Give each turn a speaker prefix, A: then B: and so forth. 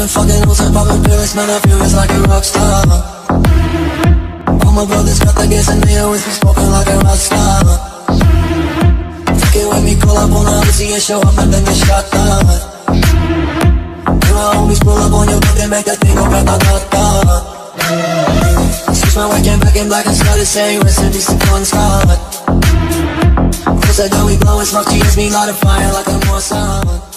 A: been fucking losing and popping pills, man, I feel it's like a rock star. All my brothers got the gas and they always be smoking like a rock star. Fucking with me, call up on the Uzi and show up and then get shot down. And my homies pull up on your block and make that thing go grata-ta-ta. Switch my white came back in black and started saying rest in peace to Bon Scott. Cause I know we blowing smoke, she hits me light a fire like a Mossad.